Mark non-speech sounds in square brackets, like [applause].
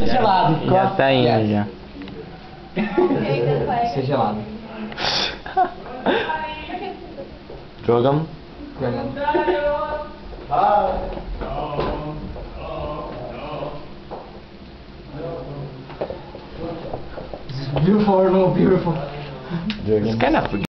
É gelado. Já tá indo já. [laughs] Ser gelado. [laughs] Jogamos. Beautiful or no beautiful? It's Kind of